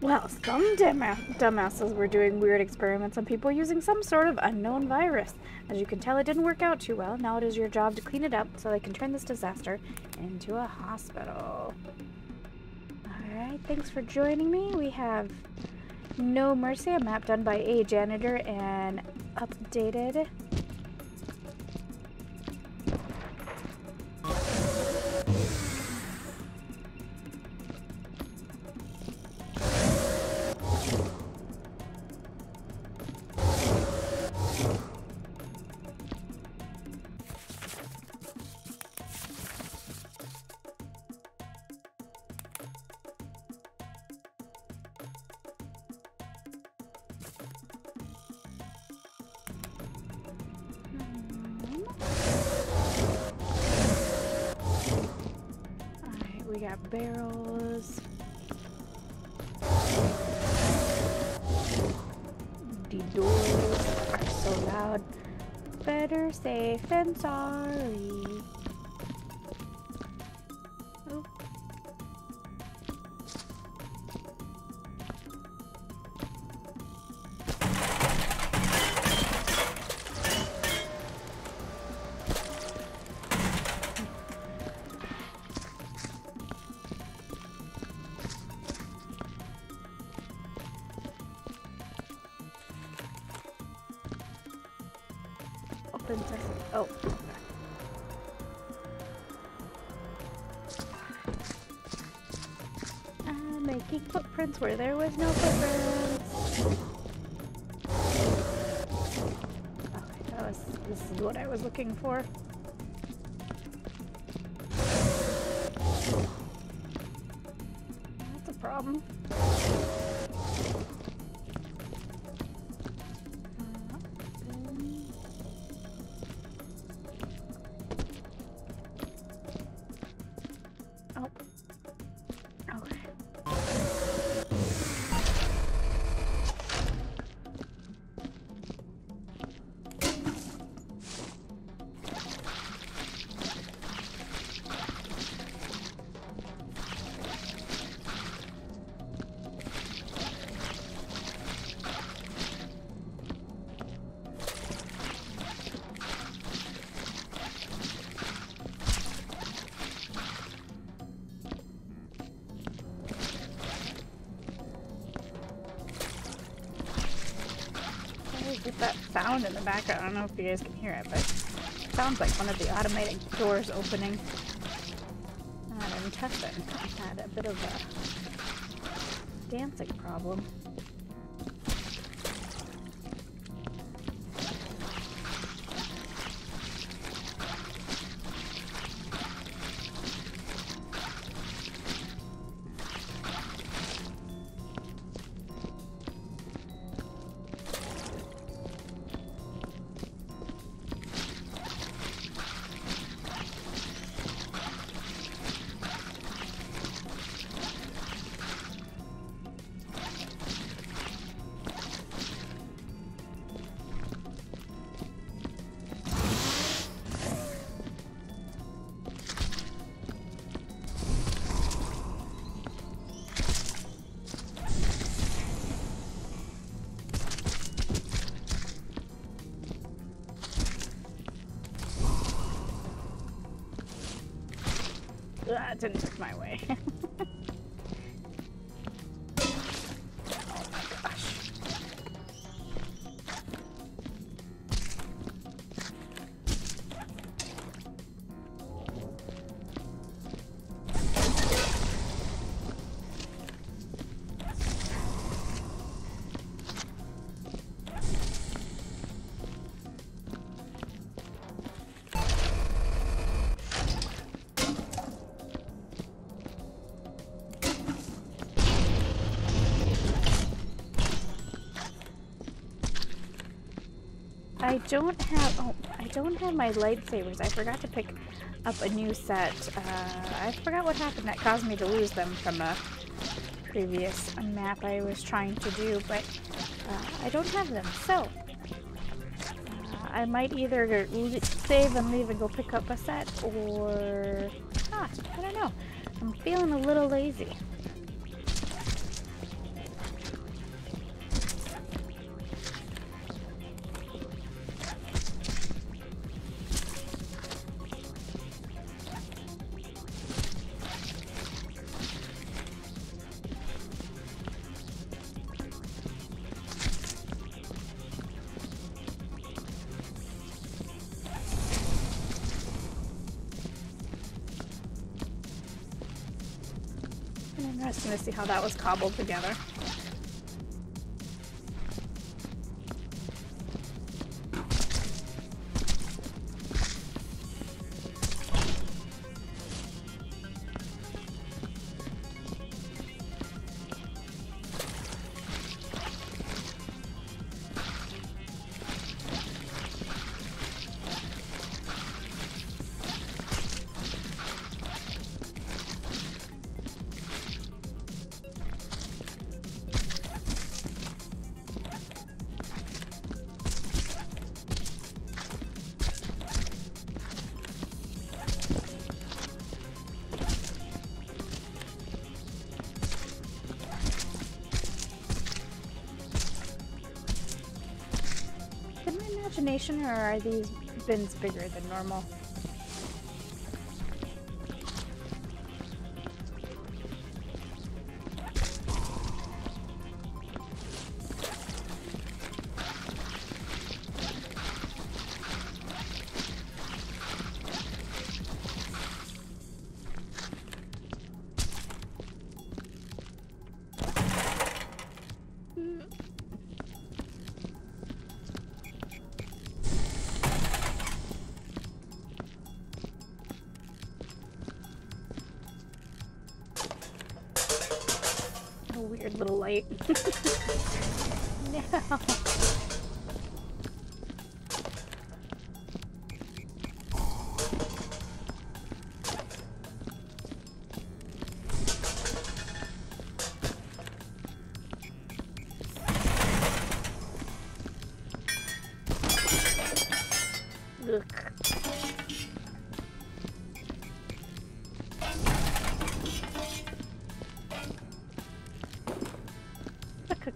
Well, some dumbasses were doing weird experiments on people using some sort of unknown virus. As you can tell, it didn't work out too well. Now it is your job to clean it up so they can turn this disaster into a hospital. Alright, thanks for joining me. We have No Mercy, a map done by a janitor and updated safe than sorry. Where there was no footprints. Okay, that was, this is what I was looking for. Sound in the background. I don't know if you guys can hear it, but it sounds like one of the automatic doors opening. And in Tessin, I had a bit of a dancing problem. Don't have, oh, I don't have my lightsabers. I forgot to pick up a new set. Uh, I forgot what happened that caused me to lose them from a previous map I was trying to do, but uh, I don't have them. So, uh, I might either save and leave and go pick up a set, or not. I don't know. I'm feeling a little lazy. Interesting to see how that was cobbled together. Or are these bins bigger than normal?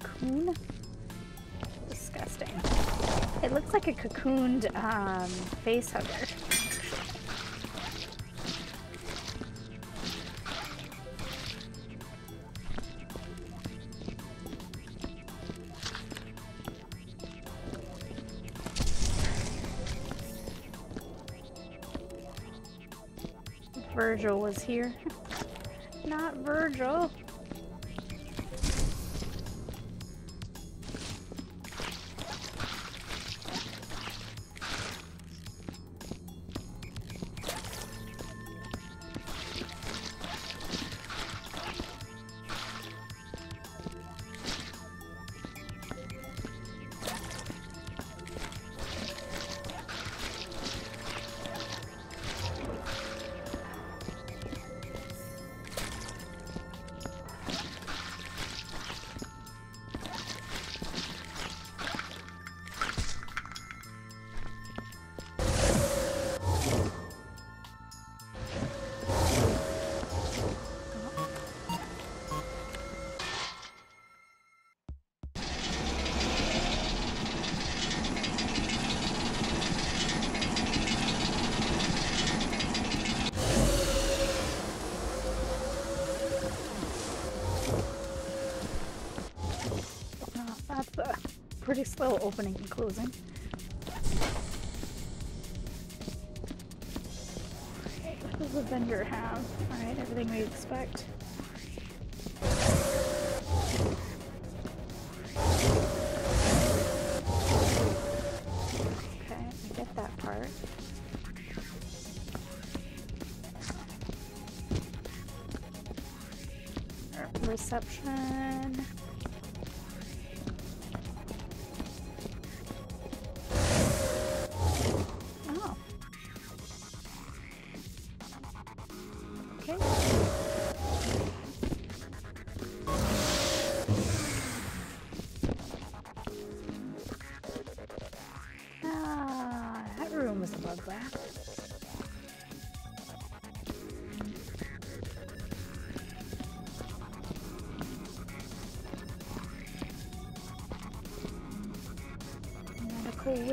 Cocoon? Disgusting. It looks like a cocooned um, face hugger. Virgil was here. Not Virgil. Pretty opening and closing. What does the vendor have? Alright, everything we expect. Okay, I get that part. Reception. Medical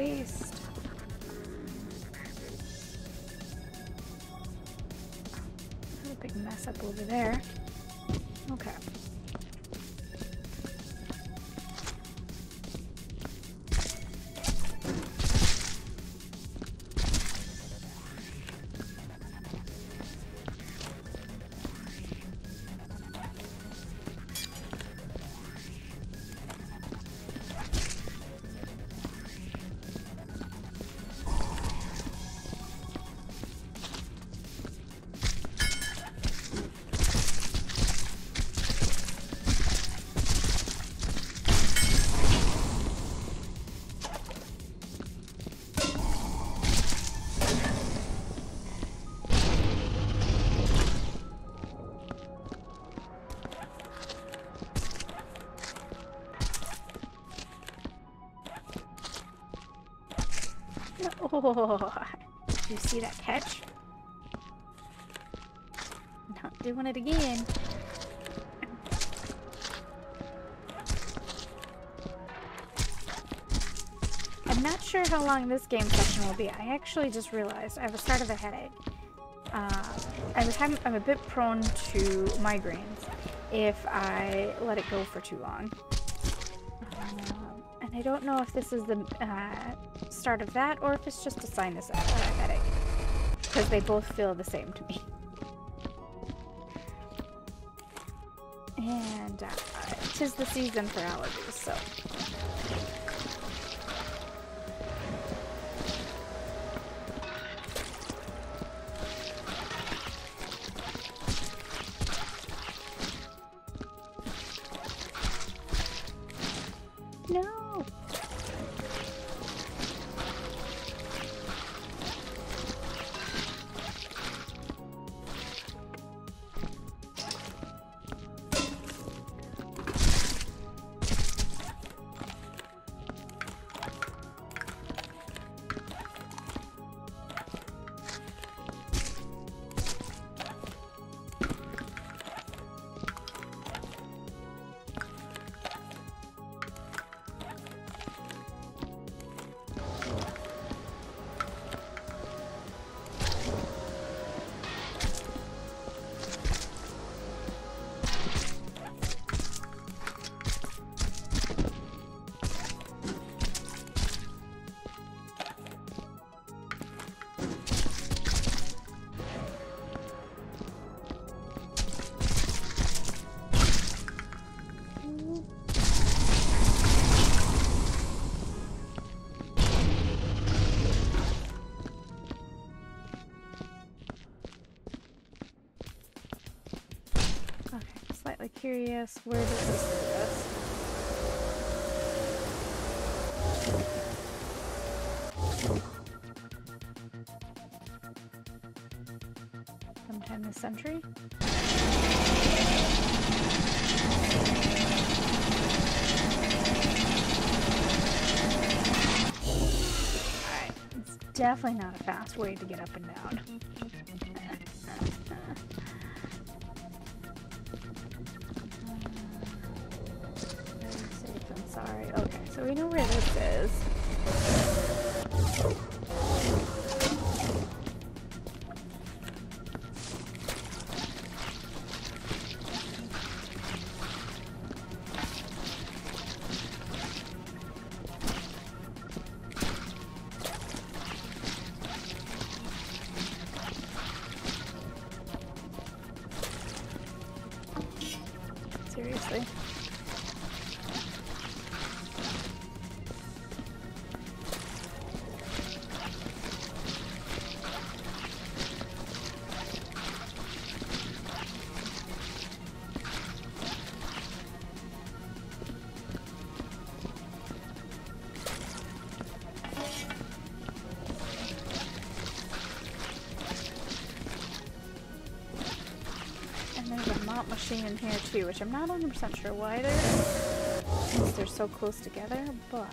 Oh, you see that catch? Not doing it again. I'm not sure how long this game session will be. I actually just realized I have a start of a headache. Uh, I'm a bit prone to migraines if I let it go for too long. Um, and I don't know if this is the uh, start of that or if it's just a sinus headache. Because they both feel the same to me. And uh, tis the season for allergies, so where does this lead us? Sometime this century? Alright, it's definitely not a fast way to get up and which I'm not 100% sure why they're, they're so close together, but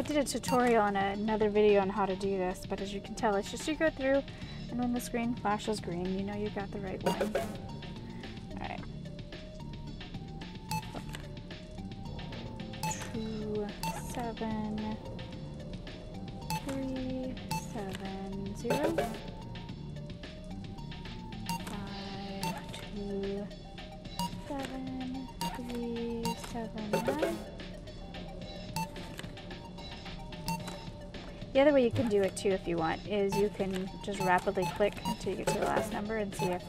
I did a tutorial on another video on how to do this, but as you can tell, it's just you go through, and when the screen flashes green, you know you got the right one. Too if you want is you can just rapidly click until you get to the last number and see if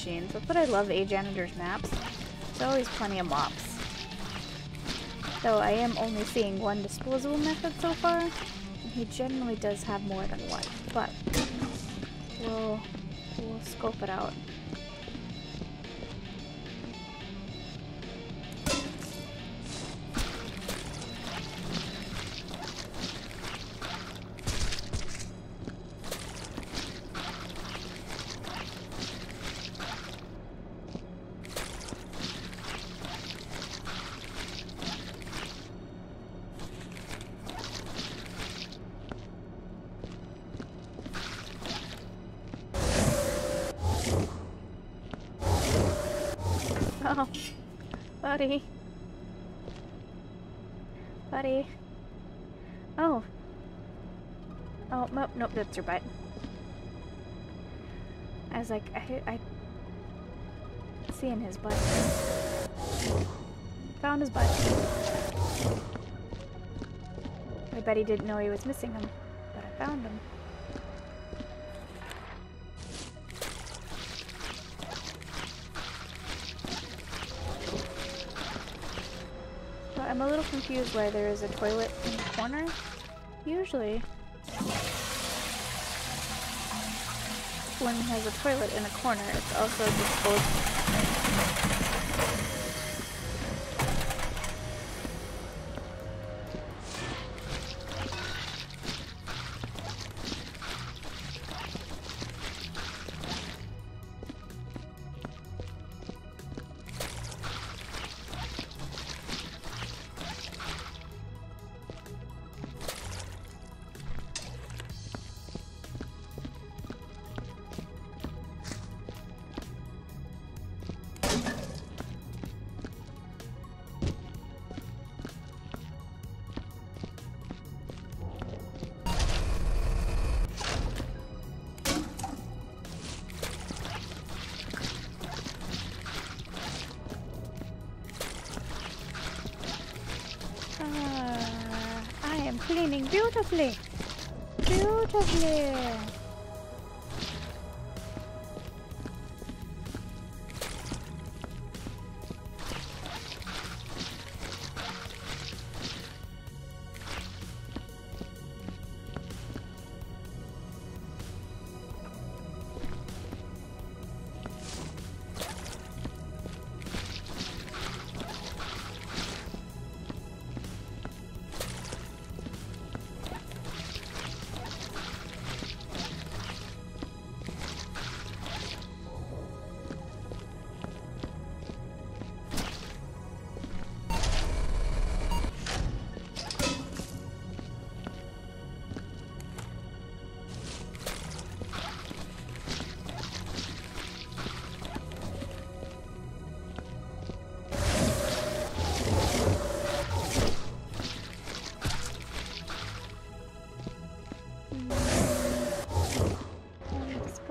machines. That's what I love A Janitor's maps. There's always plenty of mops. Though I am only seeing one disposable method so far. And he generally does have more than one. But we'll we'll scope it out. I, I, seeing his butt. Found his butt. I bet he didn't know he was missing him, but I found him. But I'm a little confused why there is a toilet in the corner. Usually, when he has a toilet in a corner, it's also disposable. Cleaning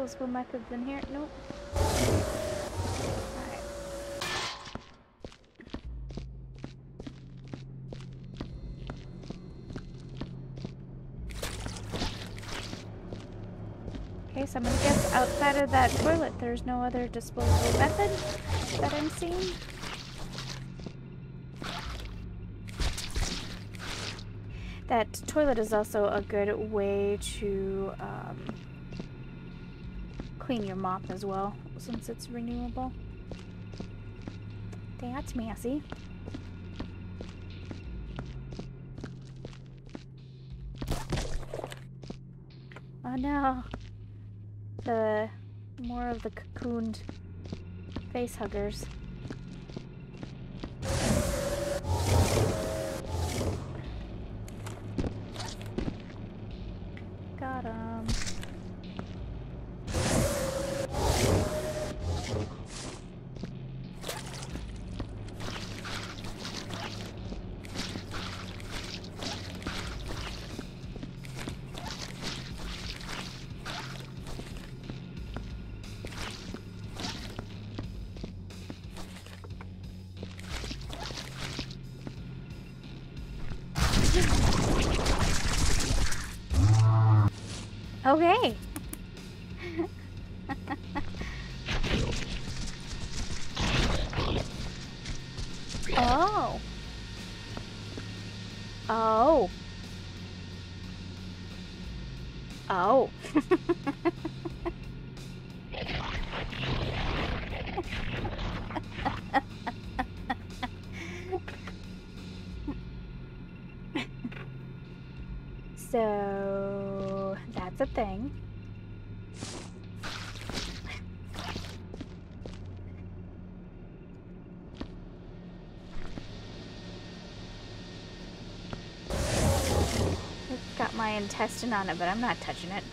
else would might have here? Nope. So I'm gonna guess outside of that toilet there's no other disposable method that I'm seeing. That toilet is also a good way to uh, clean your mop as well, since it's renewable. That's messy. Oh no. The more of the cocooned face huggers. Oh. Oh. so that's a thing. It's got my intestine on it, but I'm not touching it.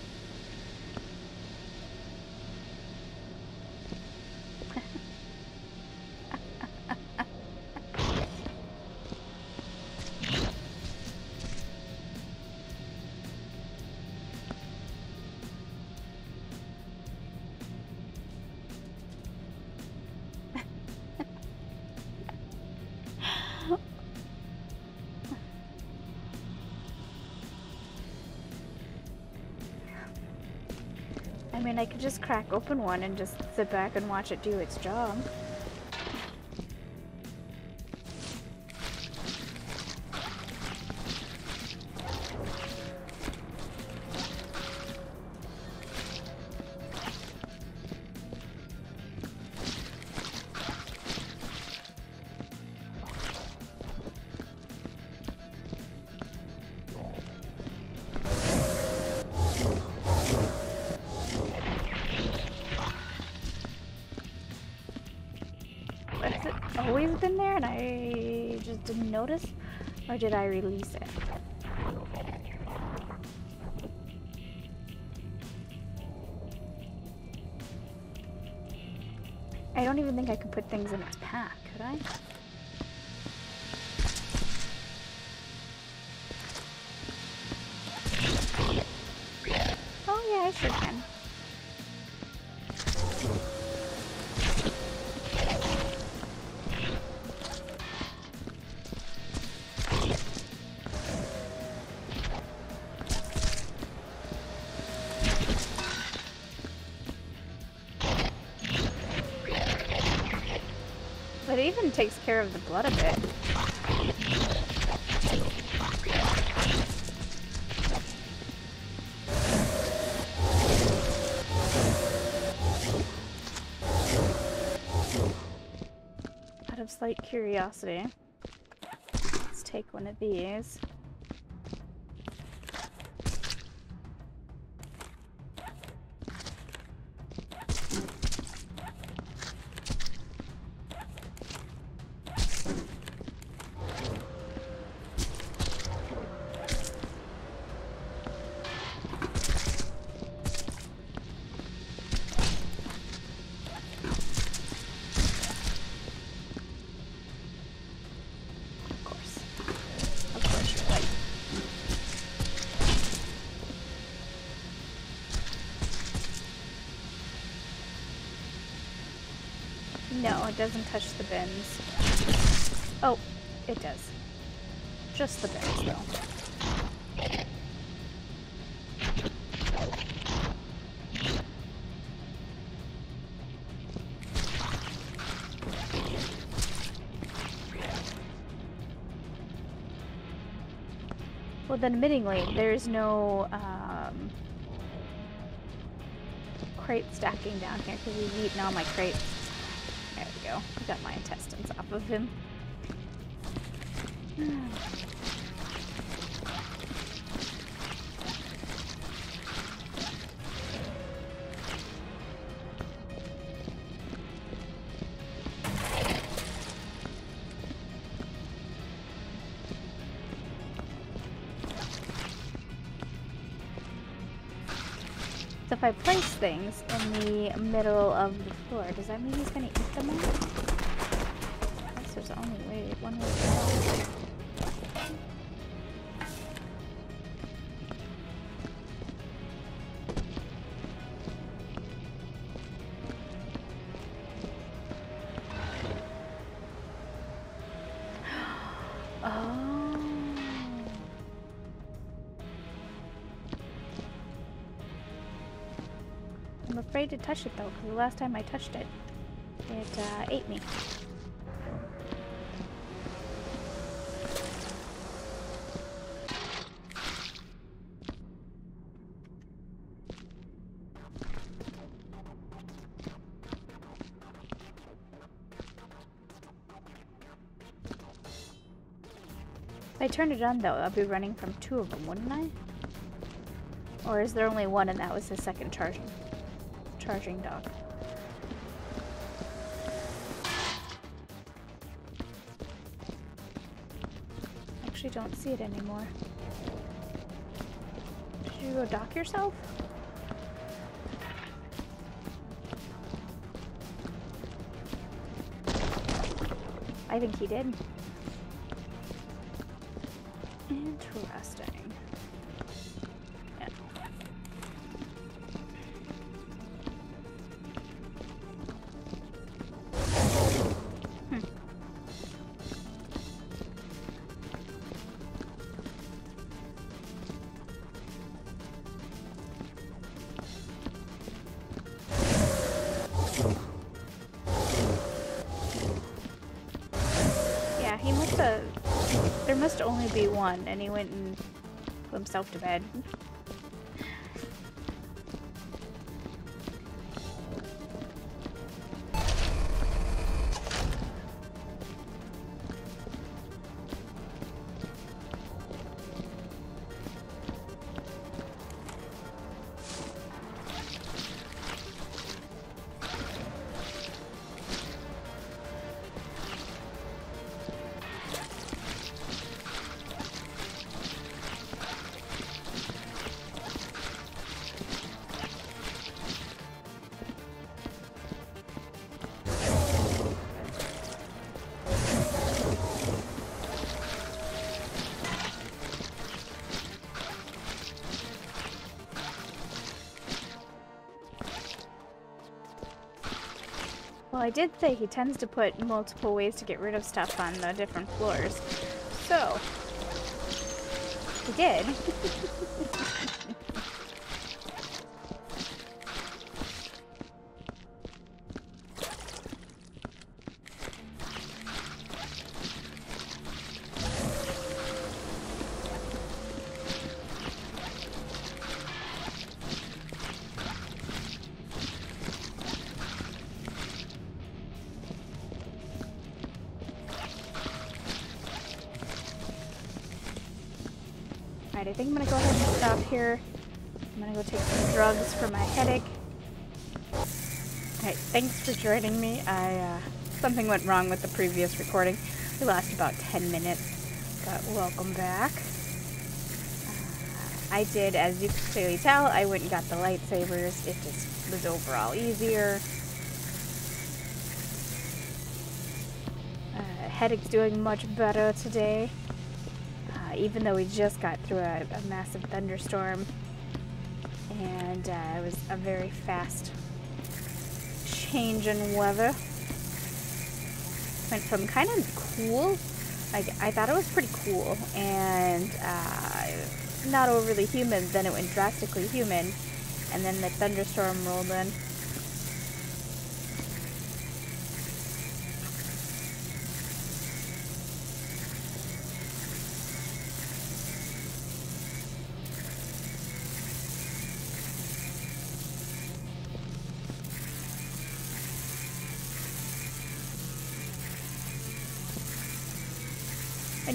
Mean, I could just crack open one and just sit back and watch it do its job. Or did I release it? I don't even think I could put things in its pack, could I? Care of the blood a bit. Out of slight curiosity, let's take one of these. Admittingly, there's no um, crate stacking down here because he's eaten all my crates. There we go. Got my intestines off of him. Things in the middle of the floor, does that mean he's gonna eat them all? I guess there's only one way to go. I'm afraid to touch it though, because the last time I touched it, it uh, ate me. If I turned it on though, I'll be running from two of them, wouldn't I? Or is there only one and that was the second charging charging dock? Actually don't see it anymore. Did you go dock yourself? I think he did. One, and he went and put himself to bed. I did say he tends to put multiple ways to get rid of stuff on the different floors. So, he did. Alright, I think I'm gonna go ahead and stop here. I'm gonna go take some drugs for my headache. Alright, thanks for joining me. I, uh, something went wrong with the previous recording. We lost about 10 minutes, but welcome back. Uh, I did, as you can clearly tell, I went and got the lightsabers. It just was overall easier. Uh, headache's doing much better today even though we just got through a, a massive thunderstorm and uh, it was a very fast change in weather. Went from kind of cool, like I thought it was pretty cool, and uh, not overly humid, then it went drastically humid, and then the thunderstorm rolled in.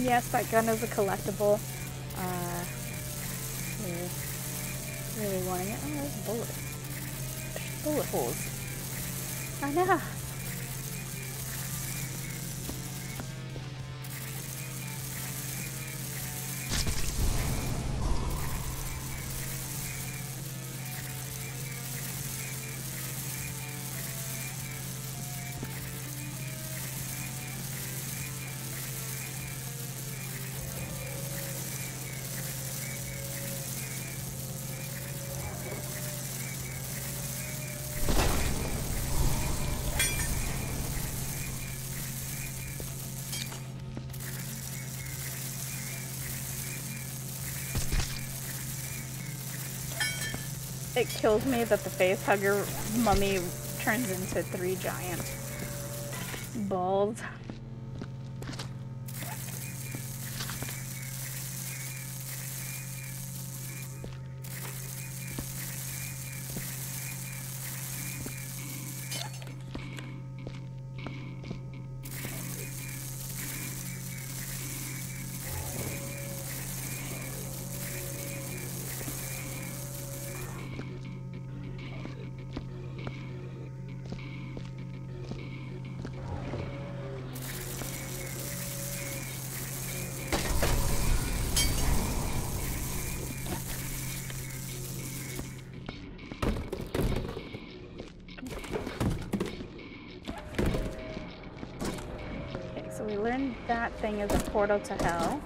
And yes, that gun is a collectible. Uh, really, really wanting it. Oh, there's a bullet. Bullet holes. I know. Kills me that the face hugger mummy turns into three giant balls. That thing is a portal to hell.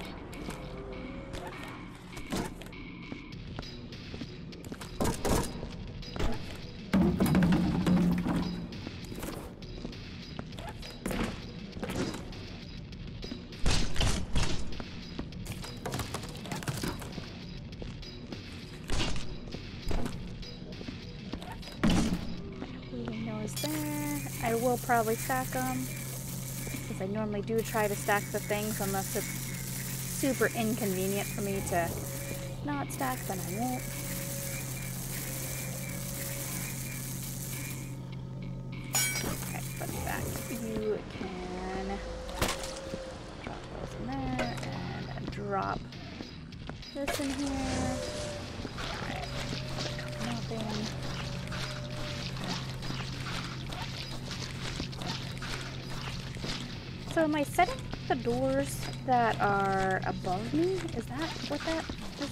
I will probably stack them normally do try to stack the things unless it's super inconvenient for me to not stack, then I won't.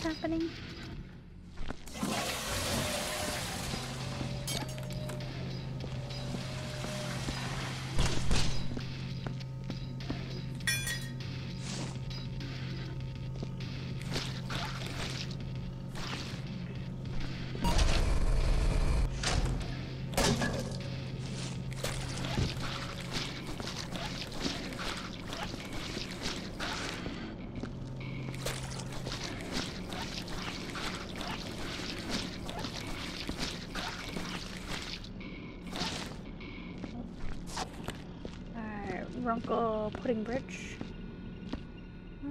Happening? Runkle Pudding Bridge. Uh,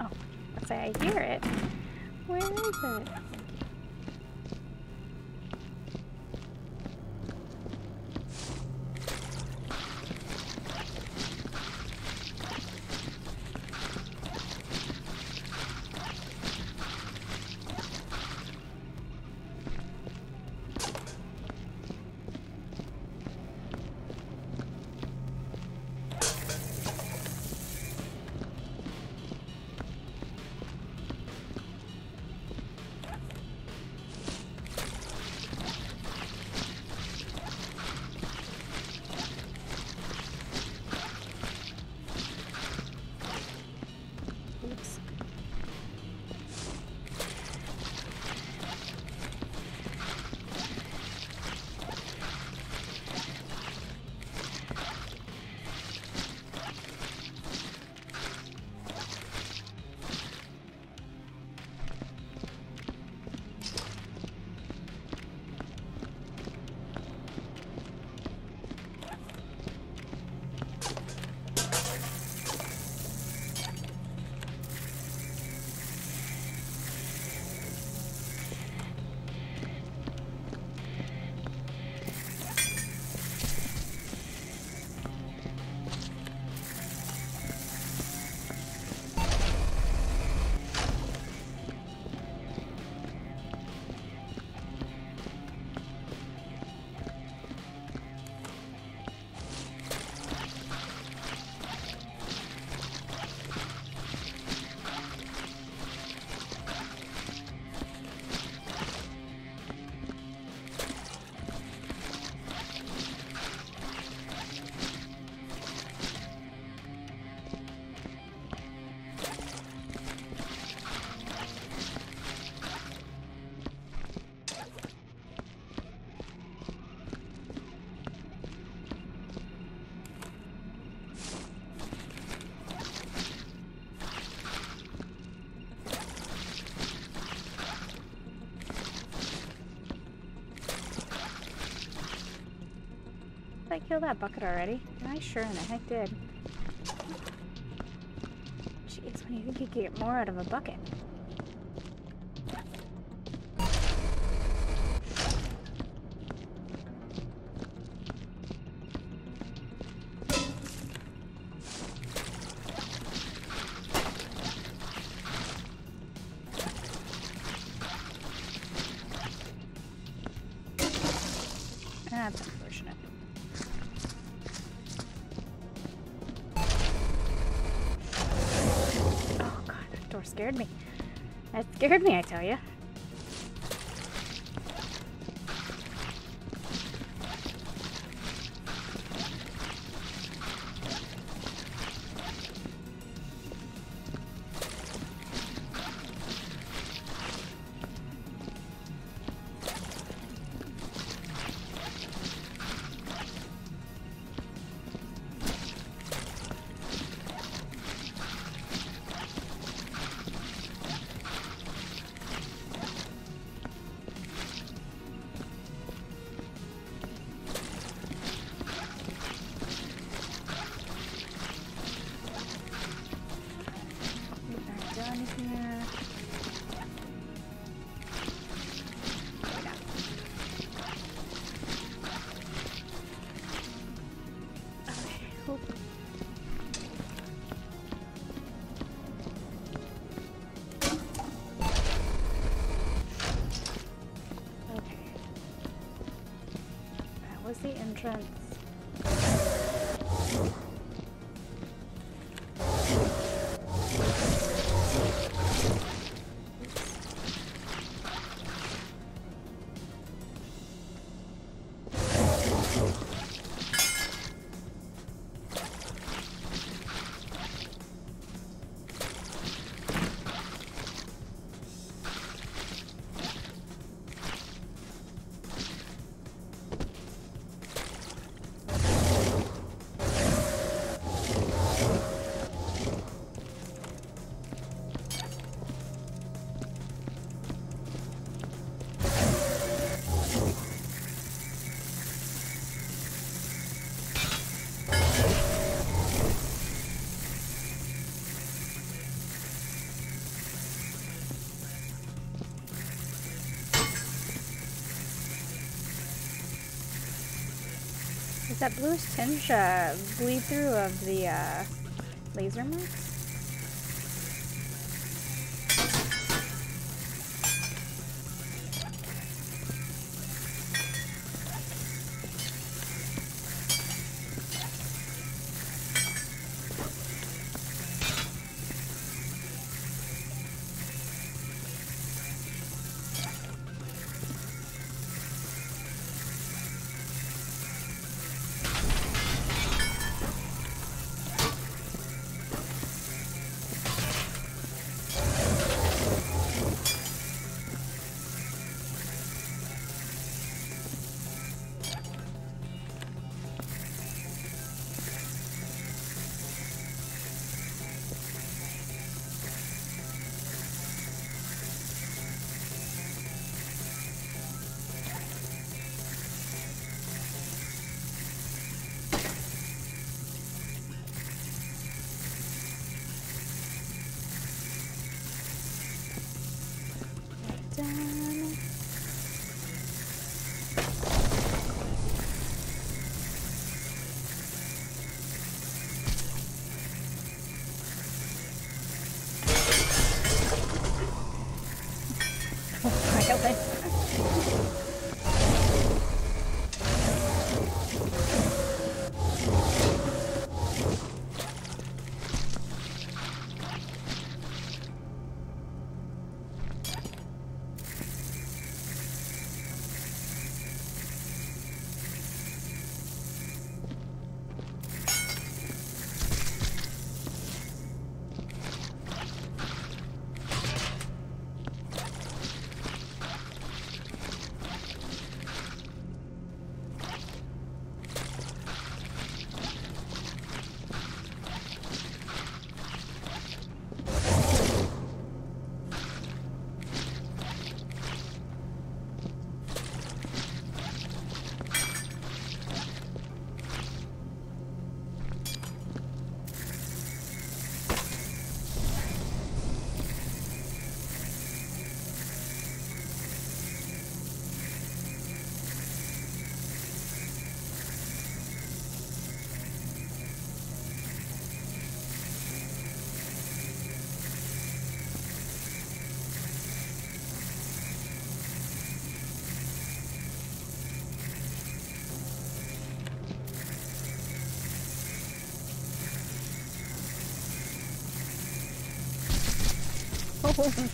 oh, let's say I hear it. Where is it? Did I kill that bucket already? I sure in the heck did. Jeez, when do you think you could get more out of a bucket. Was that bluish tinge uh, bleed through of the uh, laser marks? It's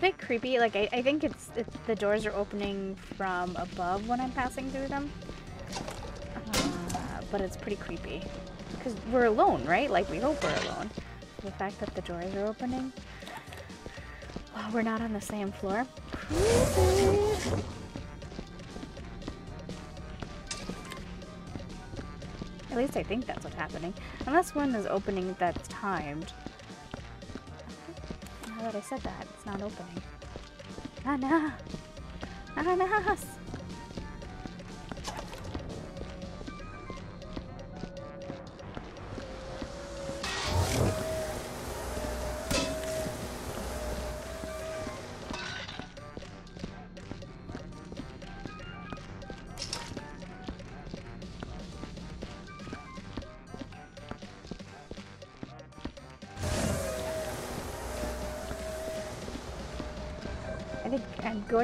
a bit creepy. Like, I, I think it's, it's the doors are opening from above when I'm passing through them. Uh, but it's pretty creepy. Because we're alone, right? Like, we hope we're alone. The fact that the doors are opening while we're not on the same floor. Creepy. At least I think that's what's happening. Unless one is opening that's timed. Oh, now that I said that, it's not opening. Anna! Ananas! I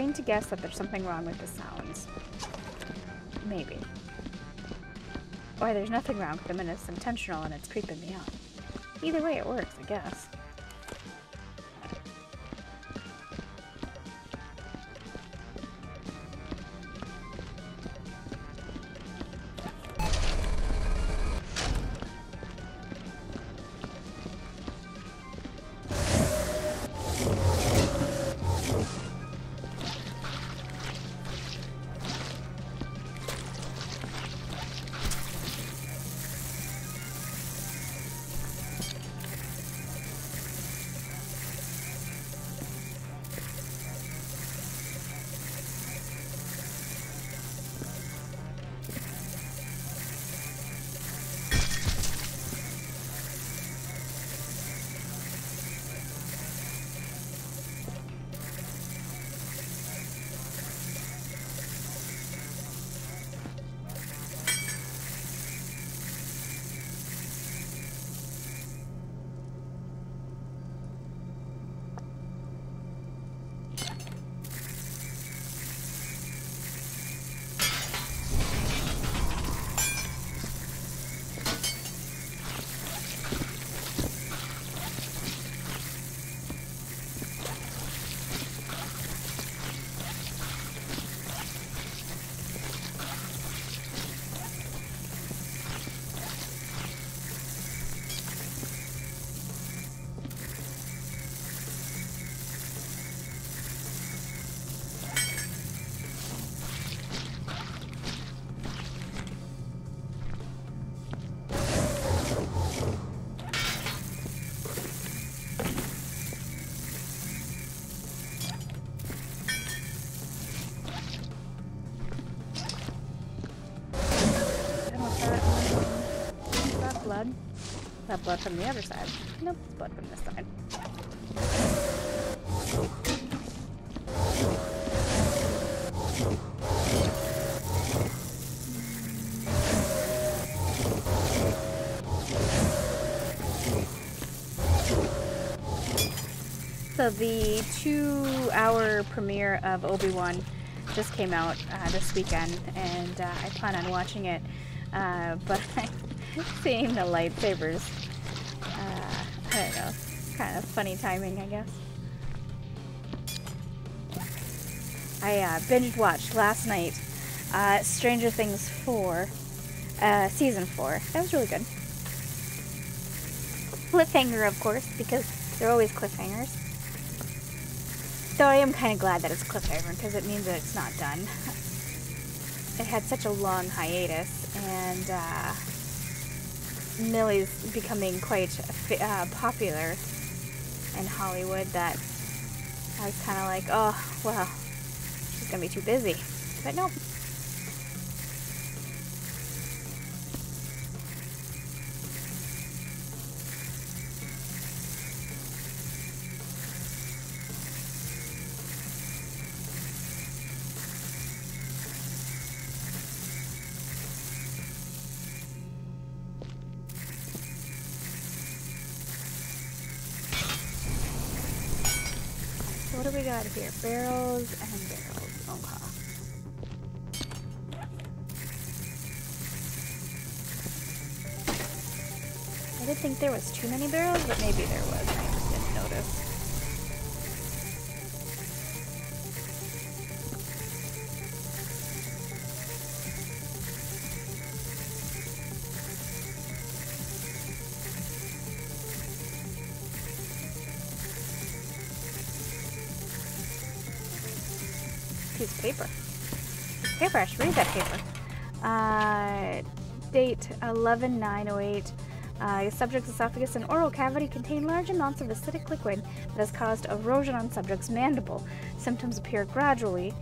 I'm to guess that there's something wrong with the sounds. Maybe. Or there's nothing wrong with them and it's intentional and it's creeping me out. Either way, it works, I guess. Blood from the other side. Nope, it's blood from this side. So the two-hour premiere of Obi-Wan just came out uh, this weekend, and uh, I plan on watching it. Uh, but seeing the lightsabers, funny timing, I guess. I uh, binge watched last night uh, Stranger Things 4, uh, season 4. That was really good. Cliffhanger, of course, because they're always cliffhangers. Though I am kind of glad that it's cliffhanger because it means that it's not done. It had such a long hiatus, and uh, Millie's becoming quite uh, popular in Hollywood that I was kind of like, oh, well, she's going to be too busy. But nope. We got here? Barrels and barrels. Okay. I didn't think there was too many barrels, but maybe there was. I just didn't notice. Read that paper. Uh, date 11908. Uh, subject's esophagus and oral cavity contain large amounts of acidic liquid that has caused erosion on subject's mandible. Symptoms appear gradually.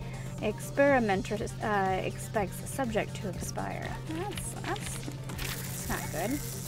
Experimenter uh, expects subject to expire. That's, that's, that's not good.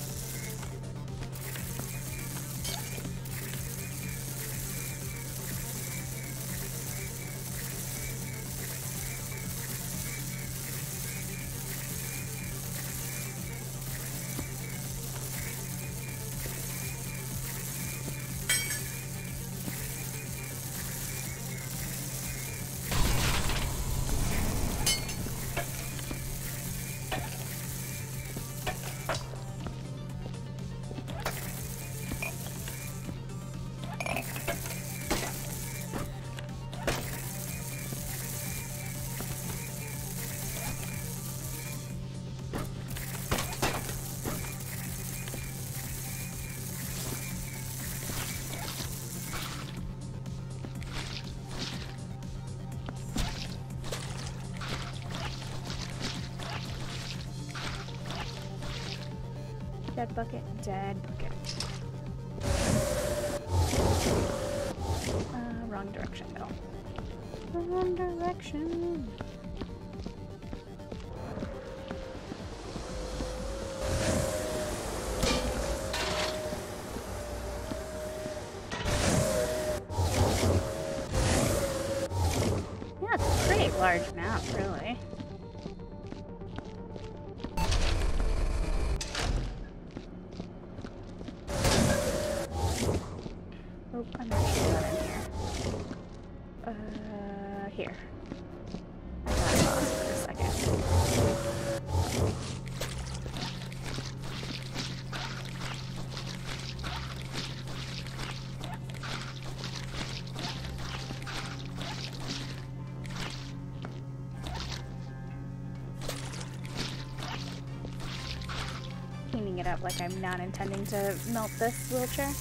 Like I'm not intending to melt this wheelchair.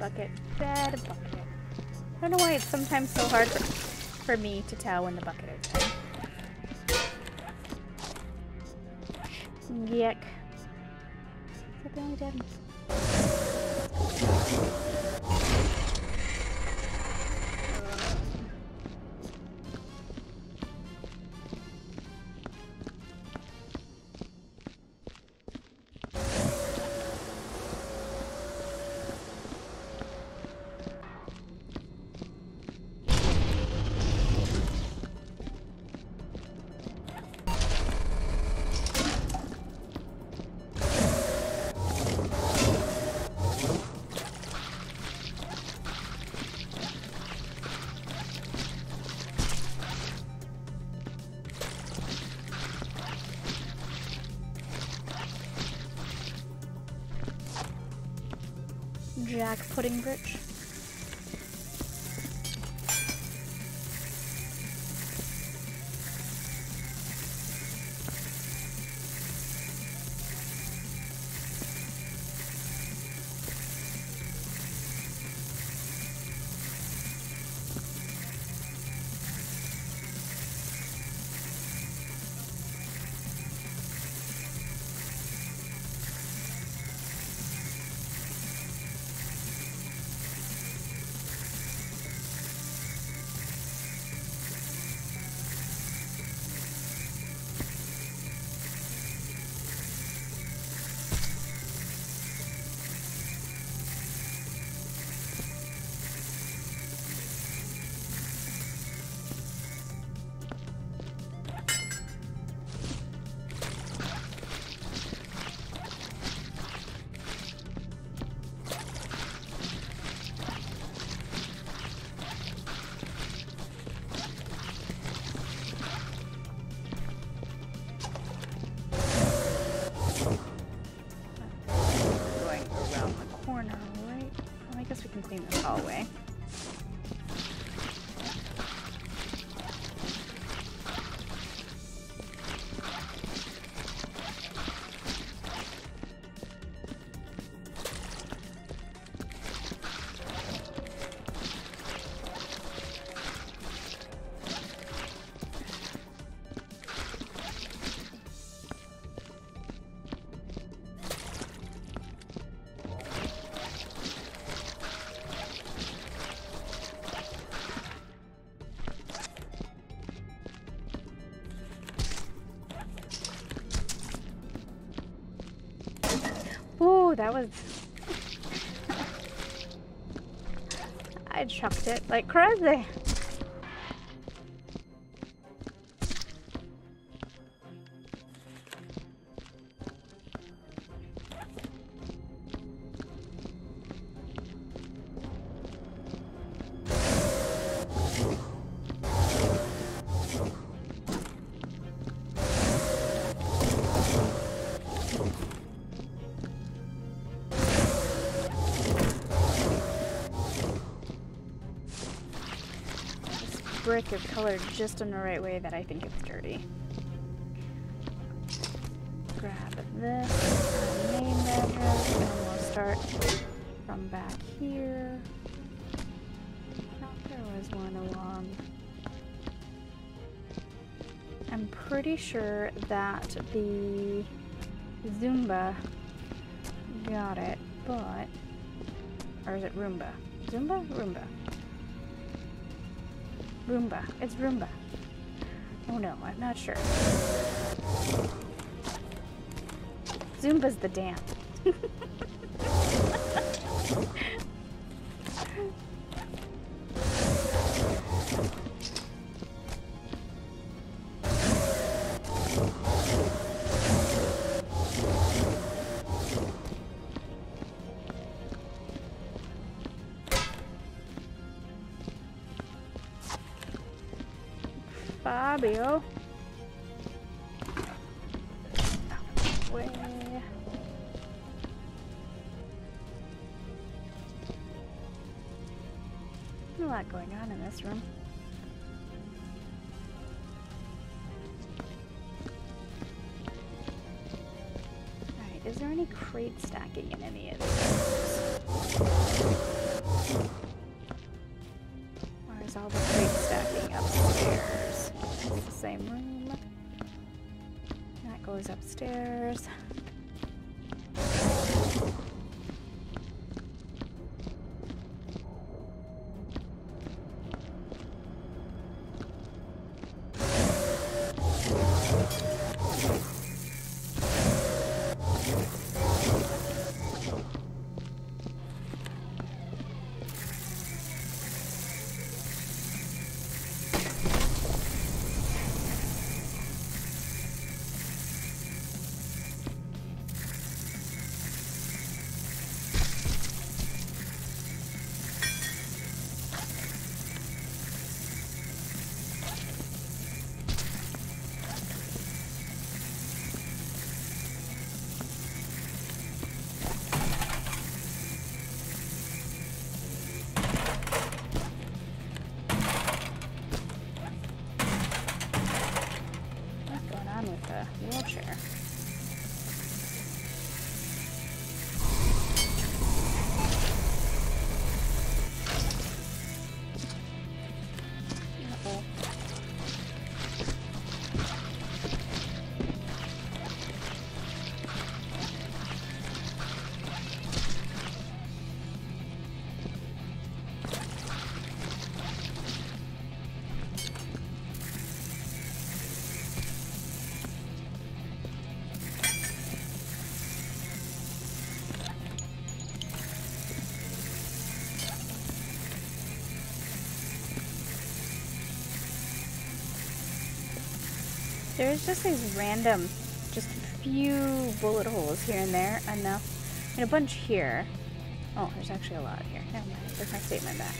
Bucket. Bad bucket. I don't know why it's sometimes so hard for, for me to tell when the bucket Jack Pudding Bridge. That was. I chucked it like crazy. Brick is colored just in the right way that I think it's dirty. Grab this, main bedroom, and we'll start from back here. Thought there was one along. I'm pretty sure that the Zumba got it, but or is it Roomba? Zumba? Roomba. Roomba. It's Roomba. Oh no, I'm not sure. Zumba's the dance. room. Alright, is there any crate stacking in any of these? Or is all the crate stacking upstairs? It's the same room. That goes upstairs. There's just these random, just a few bullet holes here and there, enough, and a bunch here. Oh, there's actually a lot here. Never mind. There's my statement back.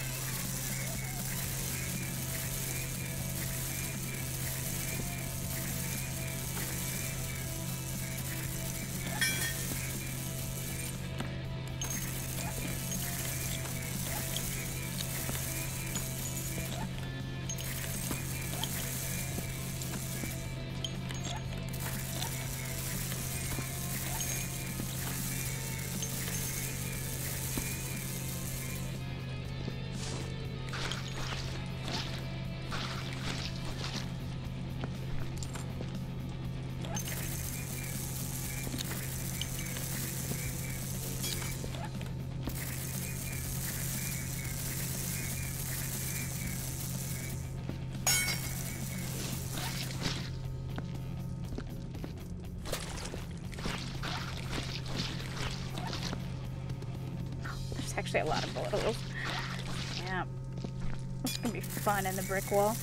A lot of bullet. Yeah. Is gonna be fun in the brick wall.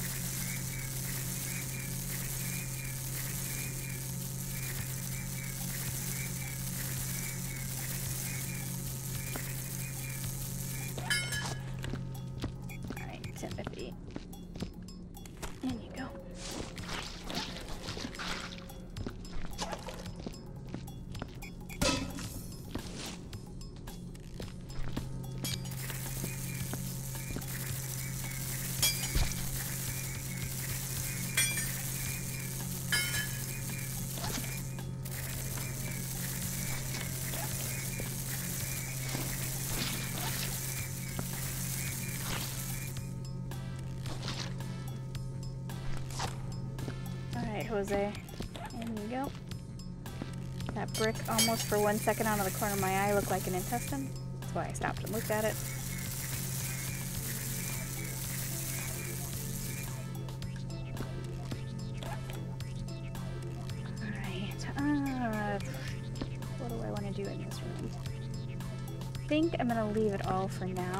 Alright, Timothy. Jose. In you go. That brick almost for one second out of the corner of my eye looked like an intestine. That's why I stopped and looked at it. Alright. Uh, what do I want to do in this room? I think I'm going to leave it all for now.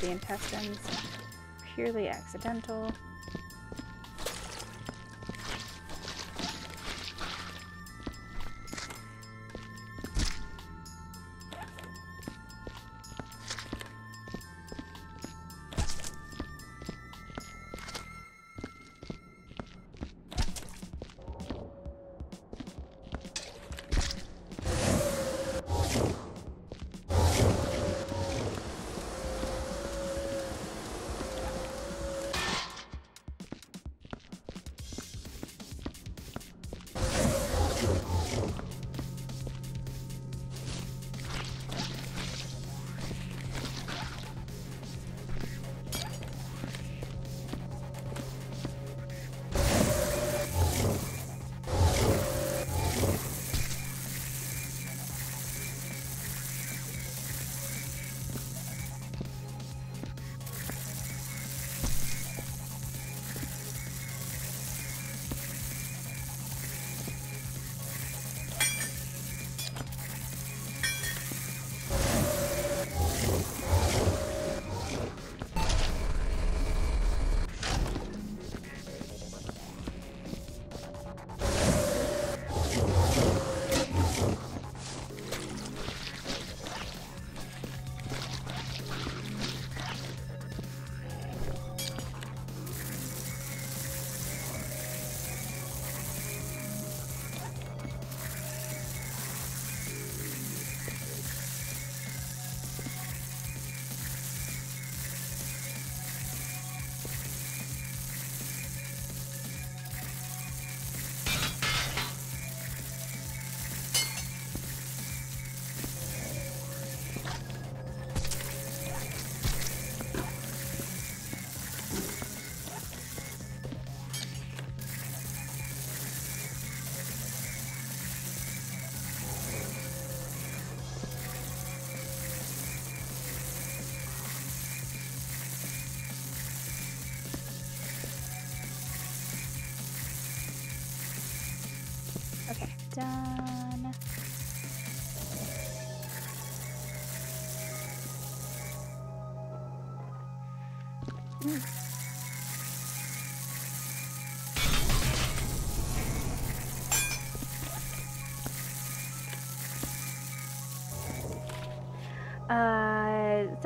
The intestines. Purely accidental.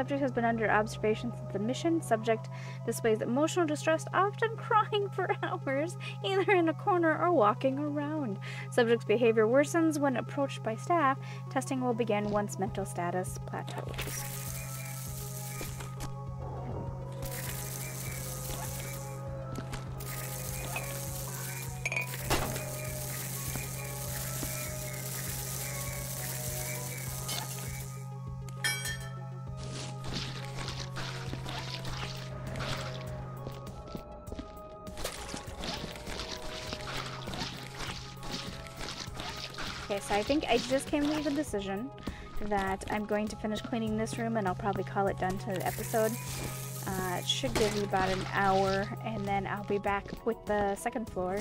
Subject has been under observation since the mission. Subject displays emotional distress, often crying for hours, either in a corner or walking around. Subject's behavior worsens when approached by staff. Testing will begin once mental status plateaus. I think I just came to the decision that I'm going to finish cleaning this room and I'll probably call it done to the episode. Uh, it should give me about an hour and then I'll be back with the second floor.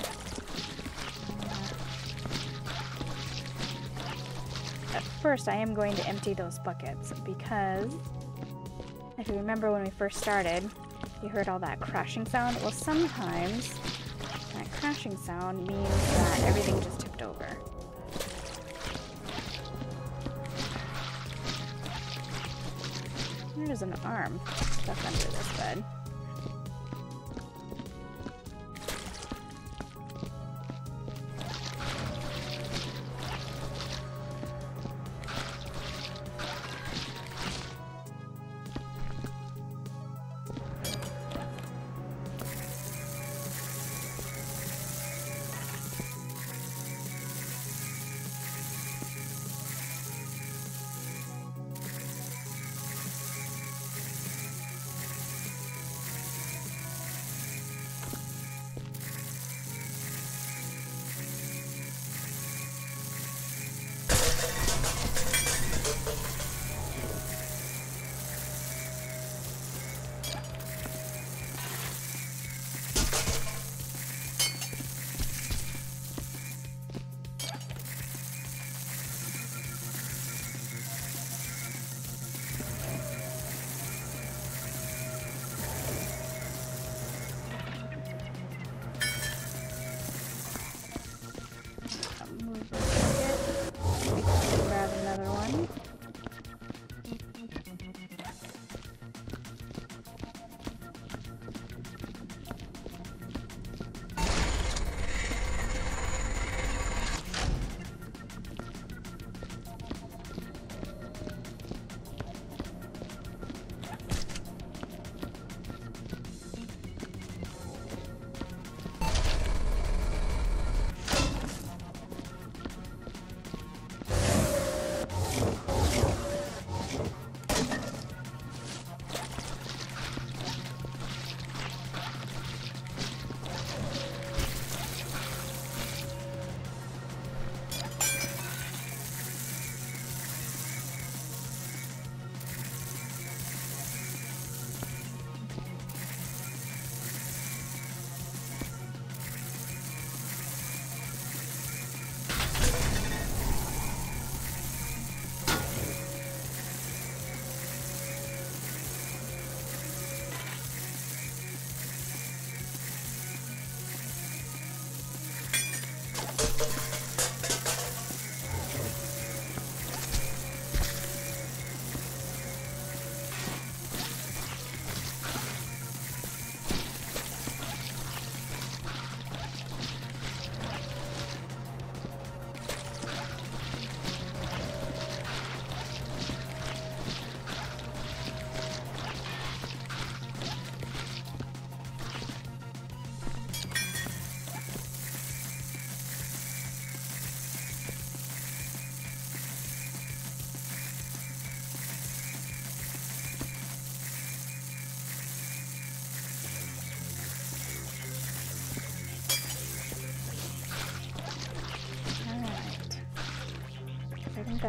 Uh, first I am going to empty those buckets because if you remember when we first started, you heard all that crashing sound. Well, sometimes that crashing sound means that everything just tipped over. There's an arm stuck under this bed.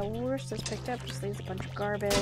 That worst is picked up, just leaves a bunch of garbage.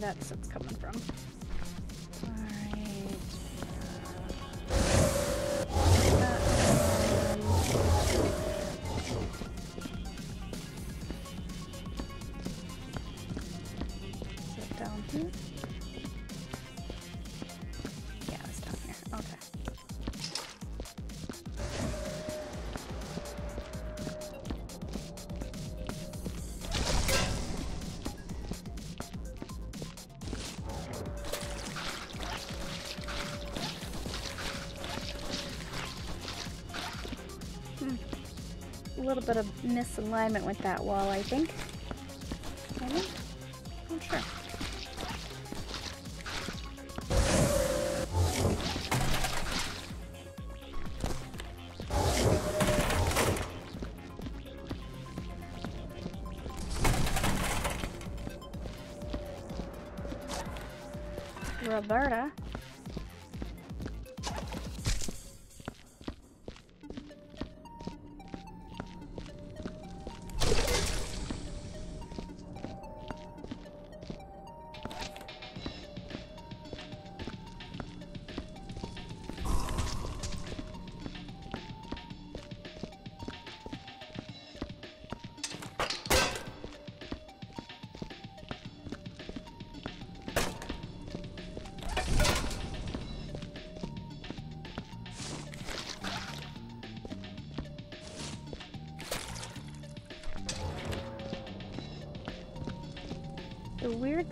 Where that coming from. Little bit of misalignment with that wall, I think.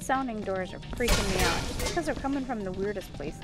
Sounding doors are freaking me out because they're coming from the weirdest places.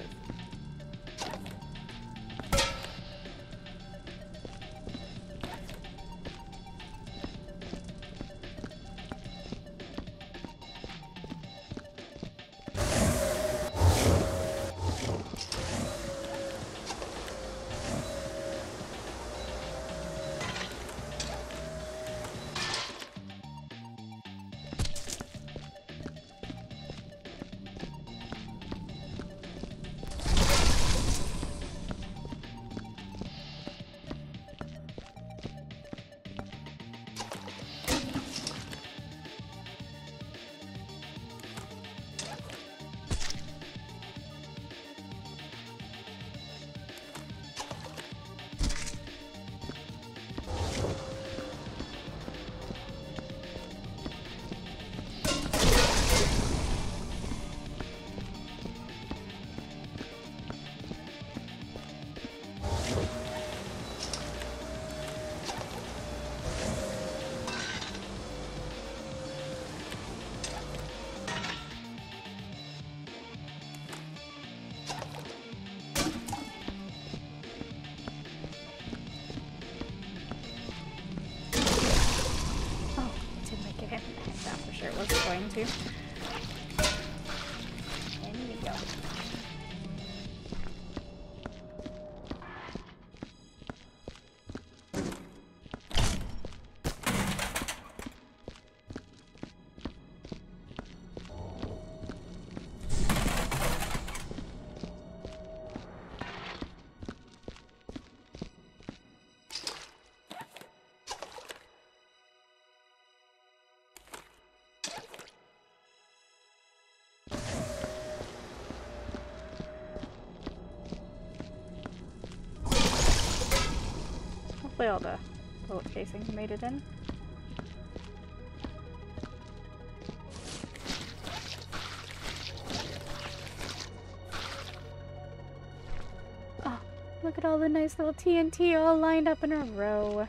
Wasn't Hopefully all the bullet casings made it in. Oh, look at all the nice little TNT all lined up in a row.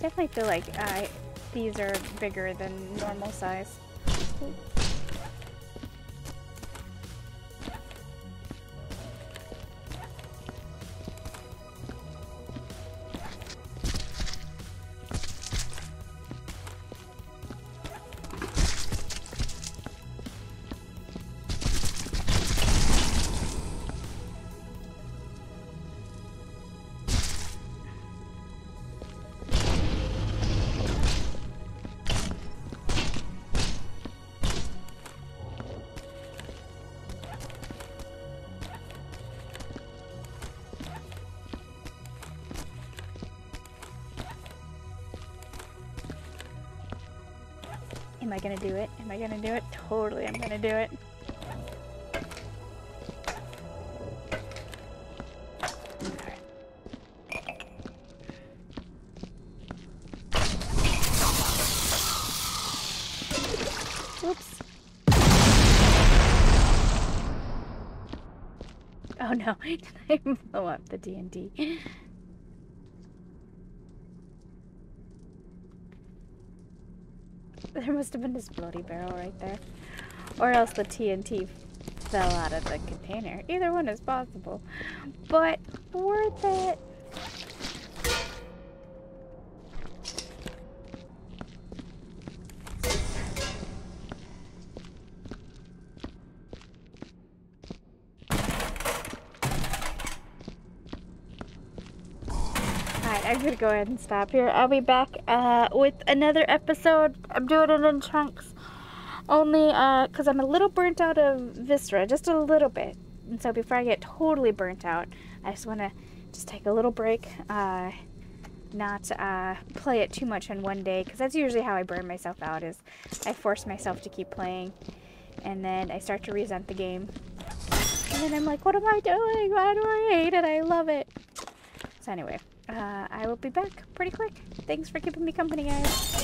Definitely feel like uh, these are bigger than normal size. Gonna do it? Am I gonna do it? Totally, I'm gonna do it. Oops. Oh no, did I blow up the TNT? There must have been this bloody barrel right there. Or else the TNT fell out of the container. Either one is possible. But worth it. Alright, I'm gonna go ahead and stop here. I'll be back uh, with another episode. I'm doing it in chunks. Only because I'm a little burnt out of Viscera, just a little bit. And so before I get totally burnt out, I just want to just take a little break. Uh, not uh, play it too much in one day because that's usually how I burn myself out is I force myself to keep playing and then I start to resent the game and then I'm like what am I doing why do I hate it I love it so anyway uh, I will be back pretty quick thanks for keeping me company guys